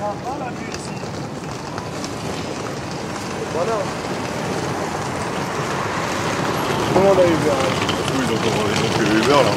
Ça va la musique Voilà. Comment on a Uber Ils ont, ils ont que Uber là.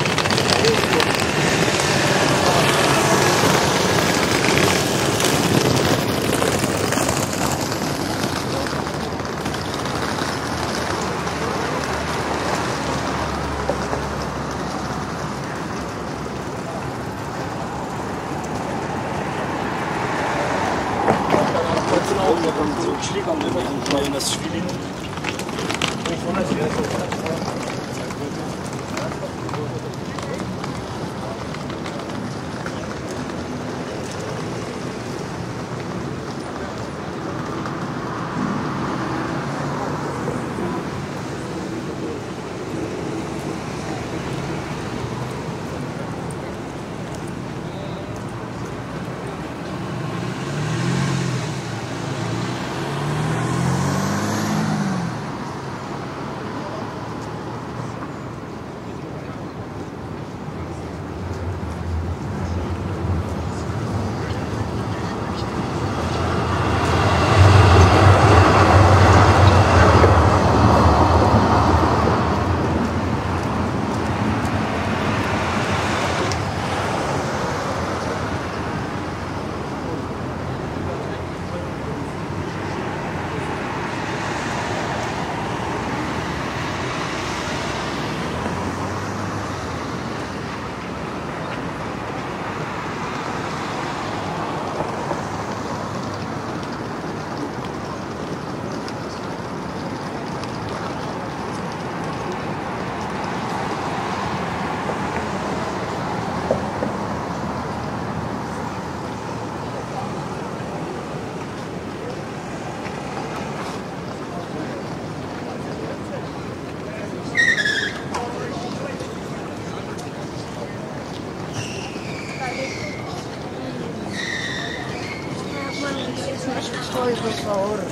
और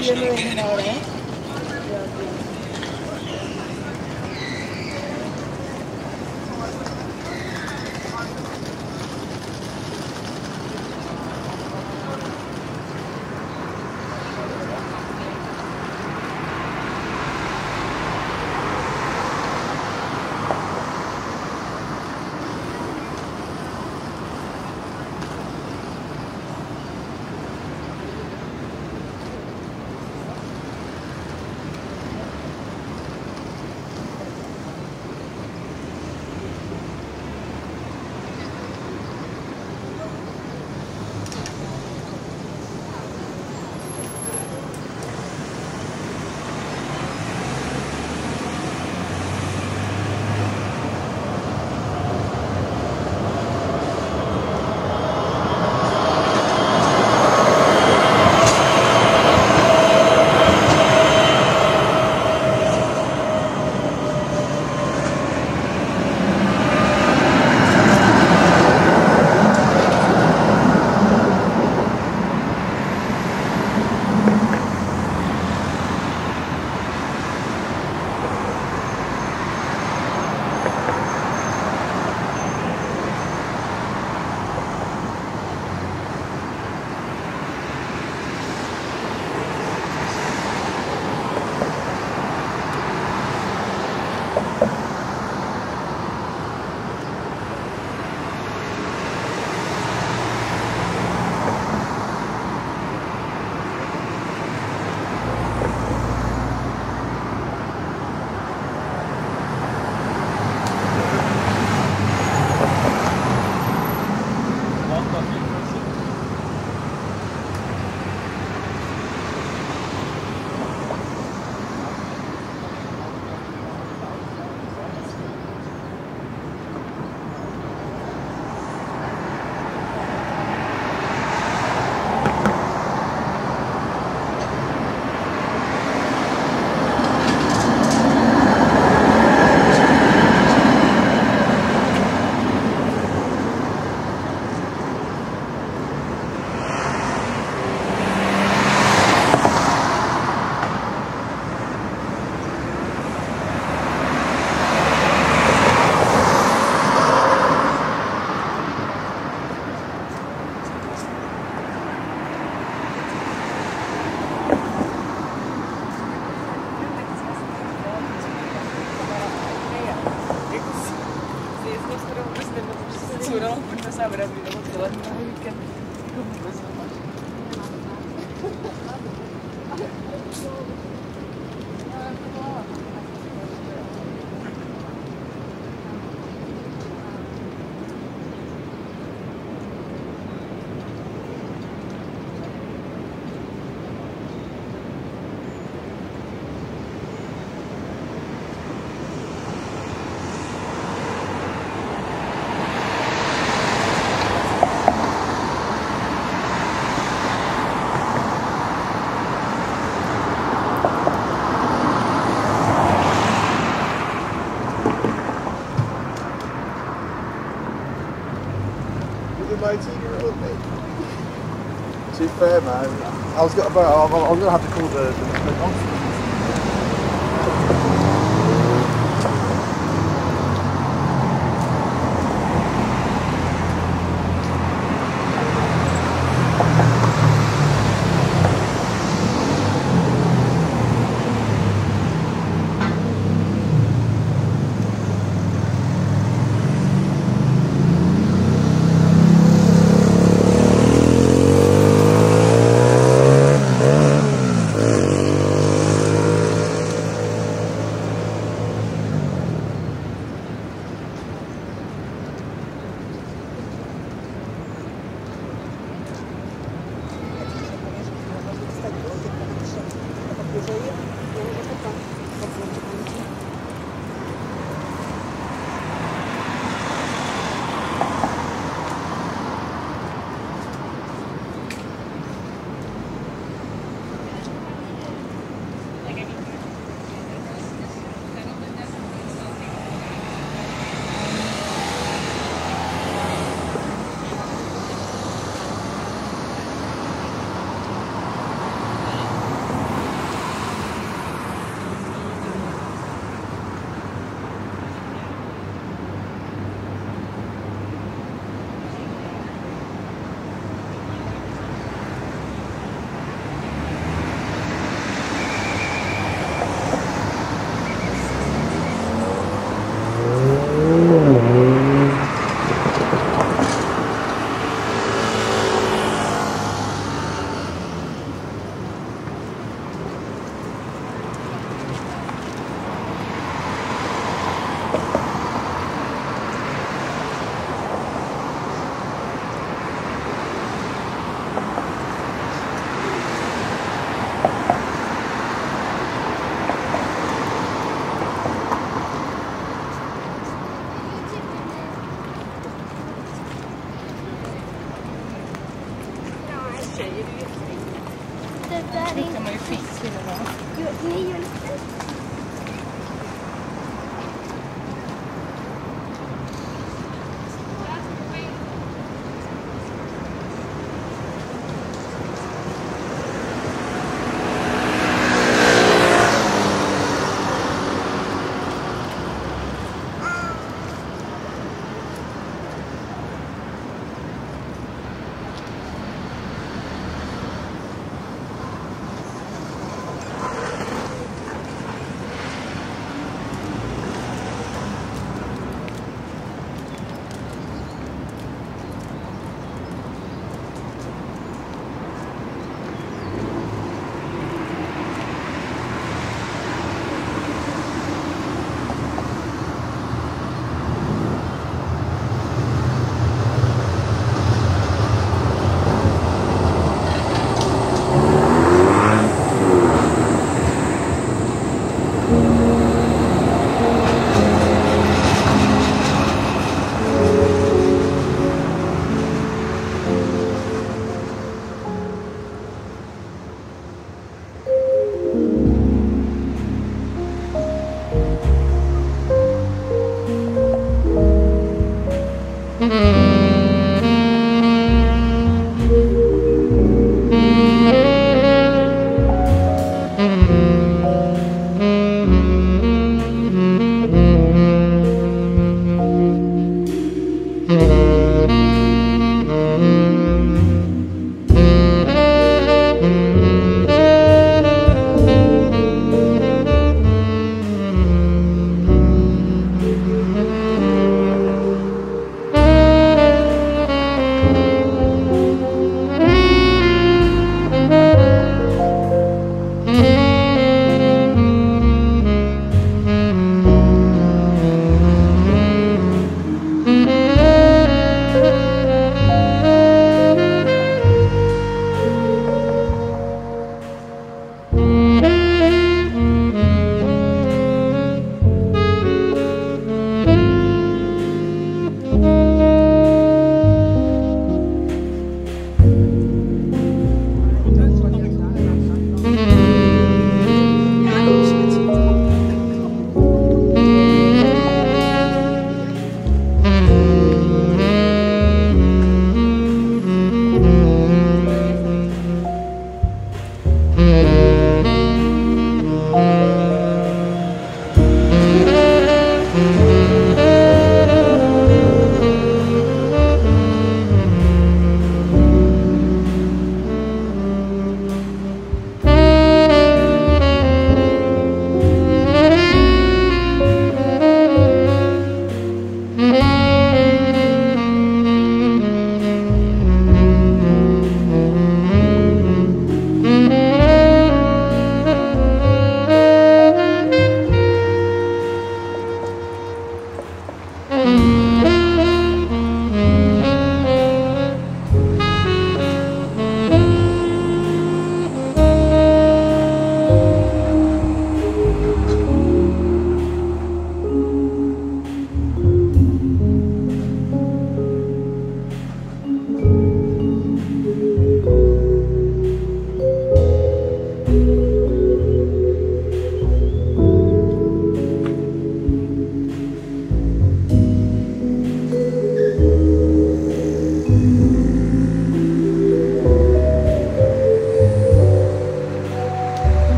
ये में है। I was gonna, have to call the, the, the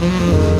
Música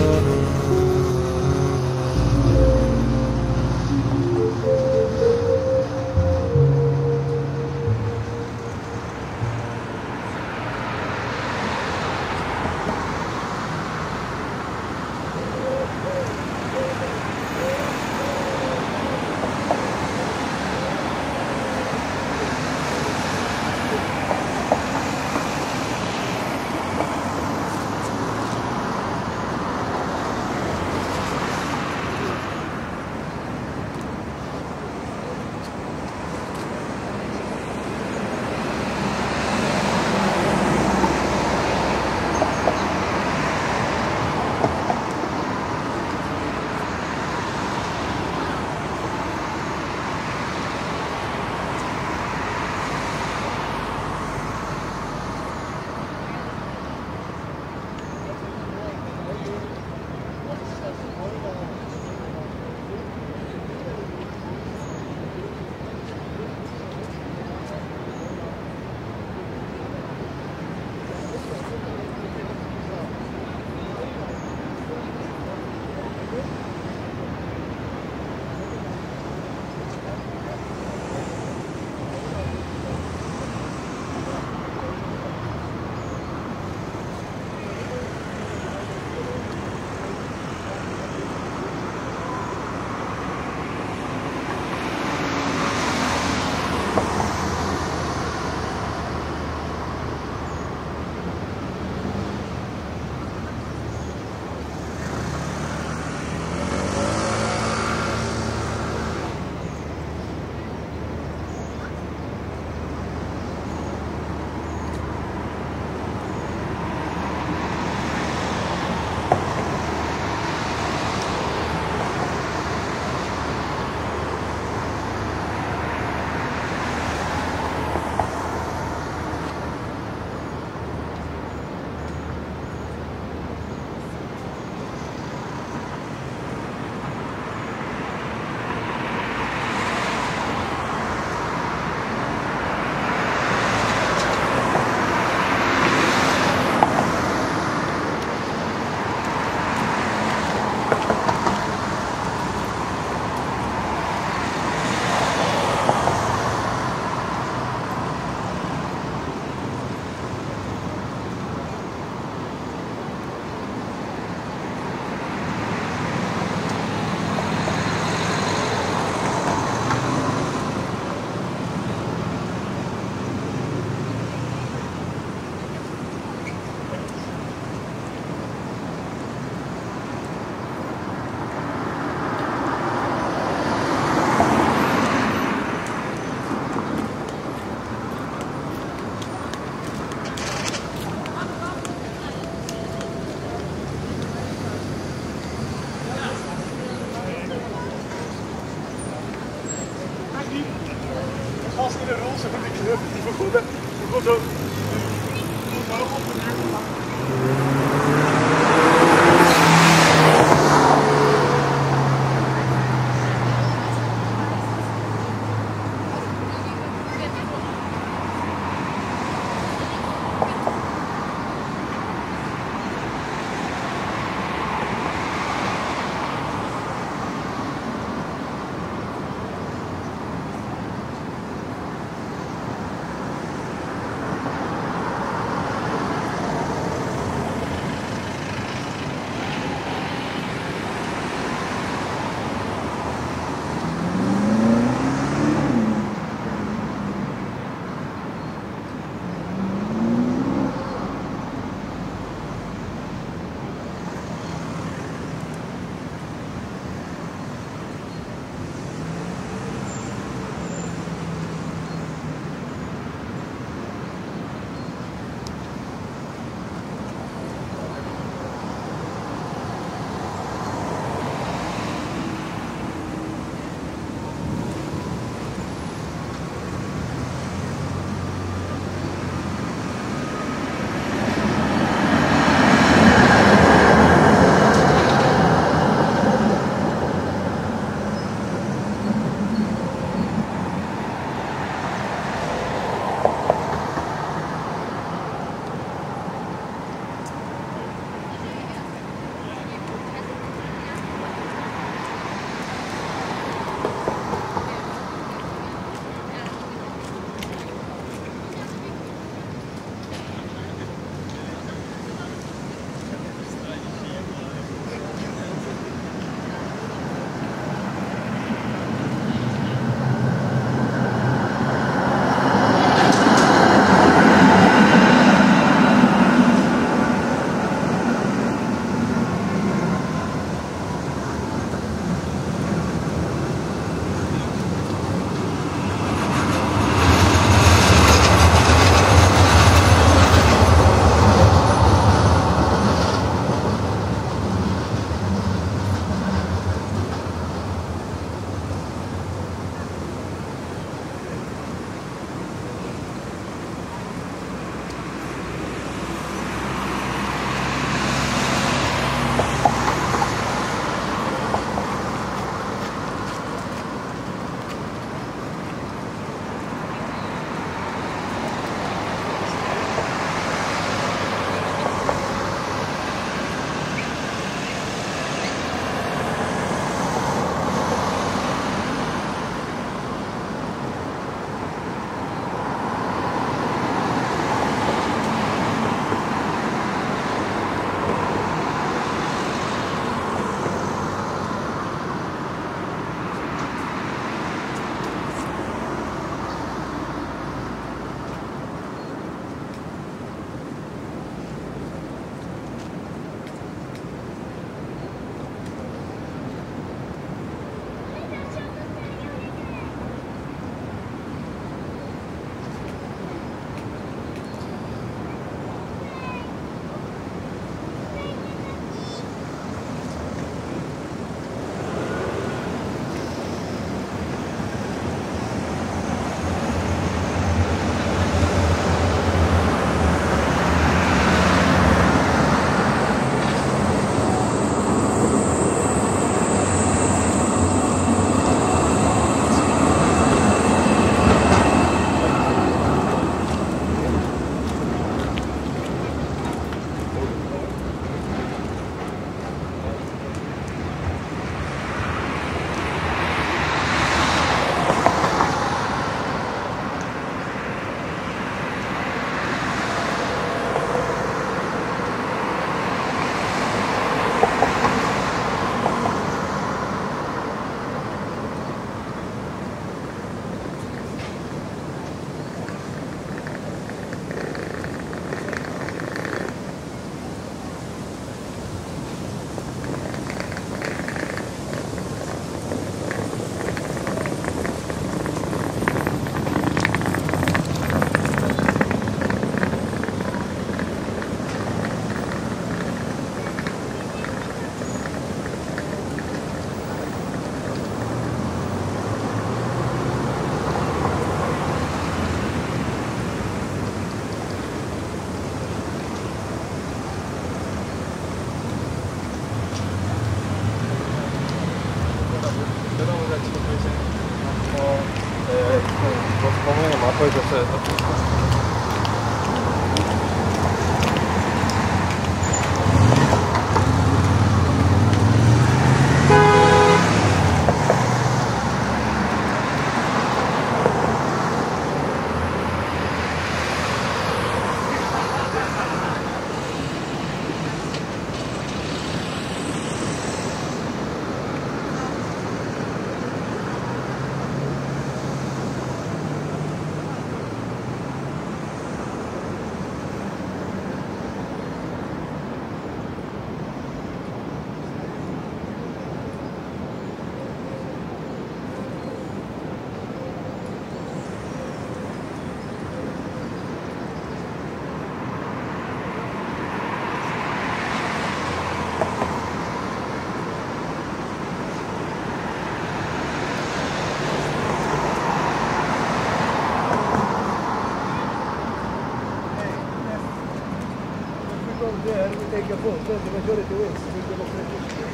会的会的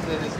Servis